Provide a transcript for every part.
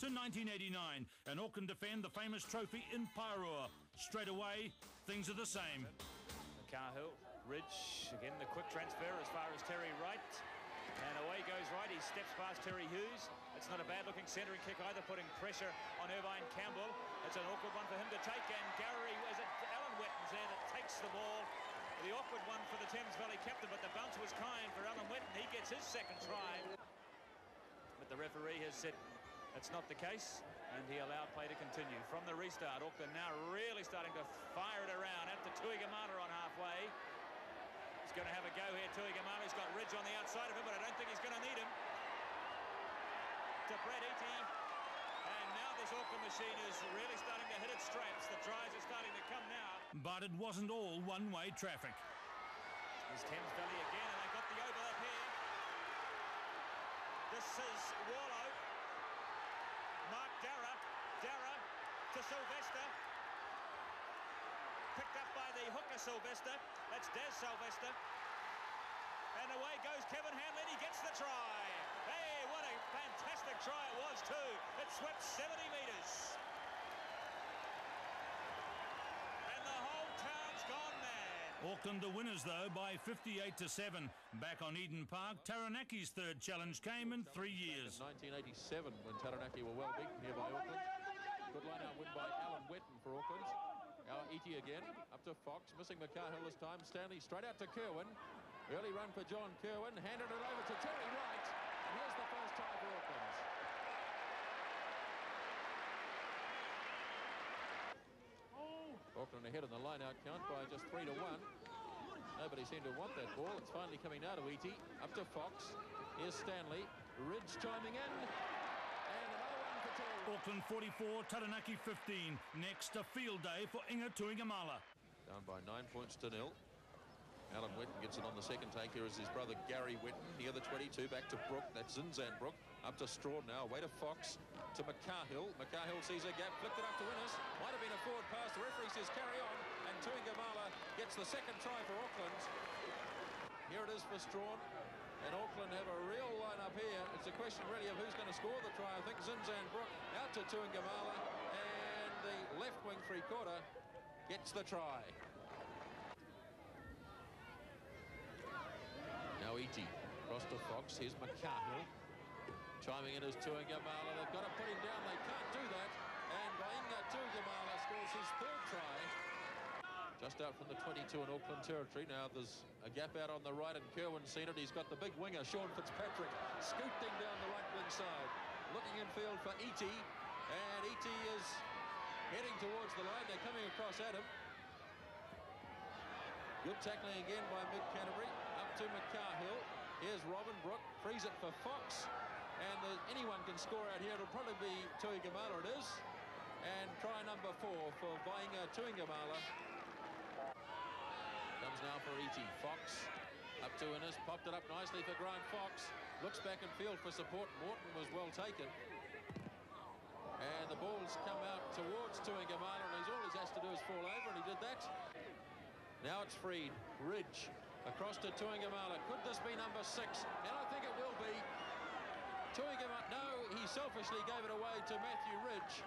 to 1989, and Auckland defend the famous trophy in Paeroa. Straight away, things are the same. Cahill, Ridge, again the quick transfer as far as Terry Wright. And away goes Wright. He steps past Terry Hughes. It's not a bad-looking centering kick either, putting pressure on Irvine Campbell. It's an awkward one for him to take, and Gary, is it Alan Whetton's there that takes the ball. The awkward one for the Thames Valley captain, but the bounce was kind for Alan Whetton. He gets his second try. But the referee has said that's not the case, and he allowed play to continue. From the restart, Auckland now really starting to fire it around. Out to Tuigamala on halfway. He's going to have a go here. Tuigamala. He's got Ridge on the outside of him, but I don't think he's going to need him. To Brad Iti. And now this Auckland machine is really starting to hit its straps. The tries are starting to come now. But it wasn't all one-way traffic. There's Thames Valley again, and they got the overlap here. This is Warlow. To Sylvester. Picked up by the hooker Sylvester. That's Des Sylvester. And away goes Kevin Hanlon. He gets the try. Hey, what a fantastic try it was too. It swept 70 metres. And the whole town's gone mad. Auckland the winners though by 58 to 7. Back on Eden Park, Taranaki's third challenge came in three years. In 1987 when Taranaki were well beaten here by Auckland. Good line out win by Alan Whetton for Auckland. Again, up to Fox, missing McCahill this time. Stanley straight out to Kirwan. Early run for John Kirwan, handed it over to Terry Wright. And here's the first try for Auckland. Auckland ahead in the line-out count by just three to one. Nobody seemed to want that ball. It's finally coming now to Iti. Up to Fox. Here's Stanley. Ridge chiming in. And another one for Terry. Auckland 44, Taranaki 15. Next, a field day for Inga Tuigamala. Down by nine points to nil. Alan Whetton gets it on the second take. Here is his brother Gary Whetton. The other 22 back to Brooke. That's Zinzan Brooke. Up to Straw now. Away to Fox. To McCahill. McCahill sees a gap. Flicked it up to Innes. Might have been a forward pass. The referee says carry on. And Tuigamala gets the second try for Auckland. Here it is for Strawn. And Auckland have a real line-up here. It's a question really of who's going to score the try. I think Zinzan Brooke out to Tuigamala. And Gamala, and the left wing three-quarter gets the try. Now Iti, cross to Fox, here's McCahill. Chiming in as Tuigamala, they've got to put him down, they can't do that. And Va'aiga Tuigamala scores his. Just out from the 22 in Auckland territory. Now there's a gap out on the right and Kirwan seen it. He's got the big winger, Sean Fitzpatrick, scooting down the right wing side. Looking in field for Iti. And Iti is heading towards the line. They're coming across at him. Good tackling again by Mick Canterbury. Up to McCahill. Here's Robin Brooke. Frees it for Fox. And the, anyone can score out here. It'll probably be Tuigamala, it is. And try number four for Va'aiga Tuigamala. Comes now for Iti. Fox up to Innes. Popped it up nicely for Grant Fox. Looks back in field for support. Morton was well taken. And the ball's come out towards Tuigamala, and he's, all he has to do is fall over, and he did that. Now it's freed. Ridge across to Tuigamala. Could this be number six? And I think it will be. Tuigamala, no, he selfishly gave it away to Matthew Ridge.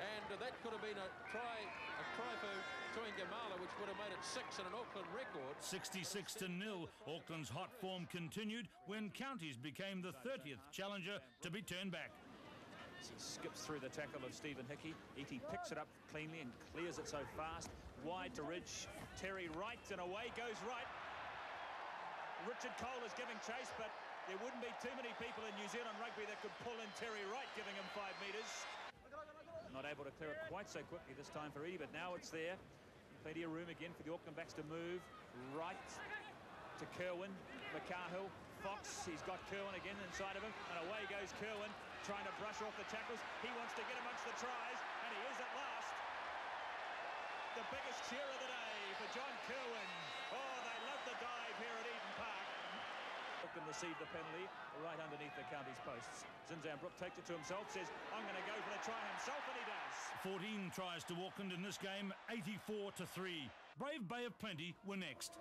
And that could have been a try, a try for Tuigamala, which would have made it six in an Auckland record. 66 to nil. Auckland's hot form continued when Counties became the 30th challenger to be turned back. He skips through the tackle of Stephen Hickey. Iti picks it up cleanly and clears it so fast. Wide to Ridge. Terry Wright, and away goes Wright. Richard Cole is giving chase, but there wouldn't be too many people in New Zealand rugby that could pull in Terry Wright, giving him five metres. Not able to clear it quite so quickly this time for Eddie, but now it's there. Plenty of room again for the Auckland backs to move. Right to Kirwan. McCahill. Fox, he's got Kirwan again inside of him, and away goes Kirwan, trying to brush off the tackles. He wants to get amongst the tries, and he is at last. The biggest cheer of the day for John Kirwan. received the penalty right underneath the county's posts. Zinzan Brooke takes it to himself, says, I'm going to go for the try himself, and he does. 14 tries to Auckland in this game, 84 to 3. Brave Bay of Plenty were next.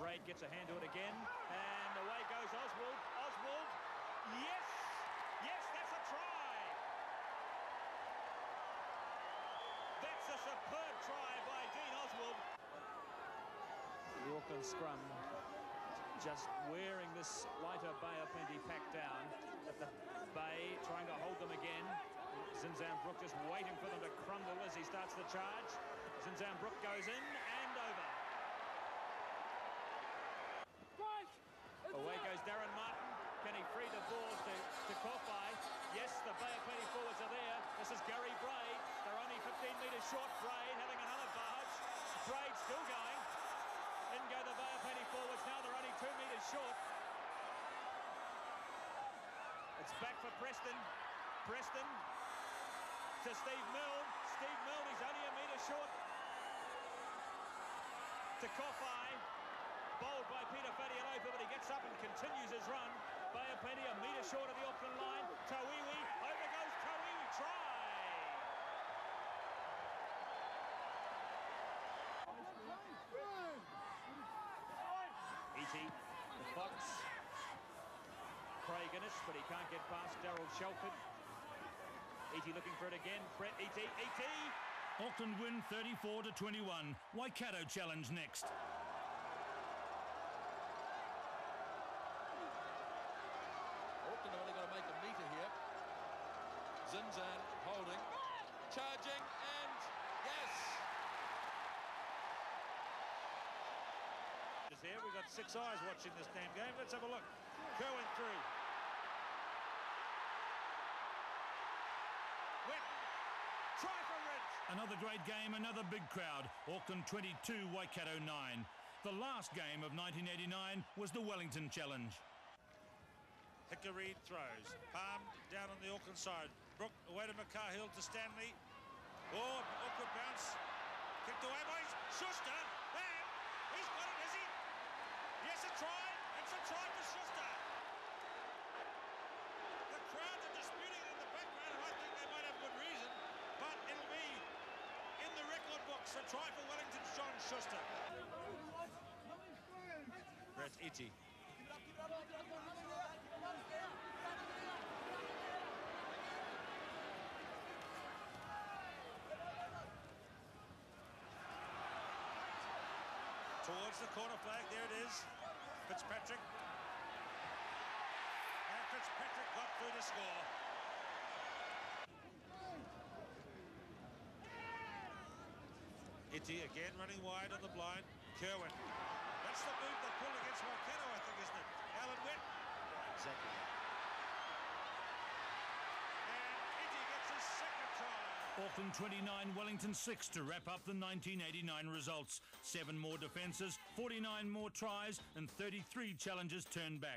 Braid gets a hand to it again, and away goes Oswald. Oswald, yes, yes, that's a try. That's a superb try by Dean Oswald. Auckland scrum just wearing this lighter Bay of Plenty pack down. But the Bay trying to hold them again. Zinzan Brooke just waiting for them to crumble as he starts the charge. Zinzan Brooke goes in and over. Away goes Darren Martin. Can he free the ball to, to Kofi? Yes, the Bay of Plenty forwards are there. This is Gary Braid. They're only 15 metres short. Braid having another barge. Braid still going. In go the Bay of Plenty forwards. Now they're only two metres short. It's back for Preston. Preston to Steve Milne. Steve Milne, he's only a metre short. To Kofi. Bowled by Peter Fatialofa, but he gets up and continues his run. Bay of Plenty a metre short of the Auckland line. Tawiwi, over goes Tawiwi, try! Iti the Fox. Craig Innes, but he can't get past Daryl Shelford. Iti looking for it again. Brett Iti Iti Auckland win 34 to 21. Waikato challenge next. Auckland only got to make a metre here. Zinzan holding, charging, and yes! Is there. We've got six eyes watching this damn game. Let's have a look. Kirwan through. Wet. Try for Ridge. Another great game, another big crowd. Auckland 22, Waikato 9. The last game of 1989 was the Wellington Challenge. Hickory throws. Palm down on the Auckland side. Brooke away to McCahill to Stanley. Oh, awkward bounce. Kicked away by Schuster. Bam! He's got it, has he? Yes, a try. It's a try for Schuster. The crowd are disputing in the background, and I think they might have good reason, but it'll be in the books. A try for Wellington's John Schuster. Brett Iti. Towards the corner flag, there it is. Fitzpatrick. And Fitzpatrick got through to score. Iti again running wide on the blind. Kirwan. That's the move they pulled against Waikato, I think, isn't it? Alan Witt. Exactly. And Iti gets his second try. Auckland 29, Wellington 6 to wrap up the 1989 results. Seven more defences, 49 more tries, and 33 challenges turned back.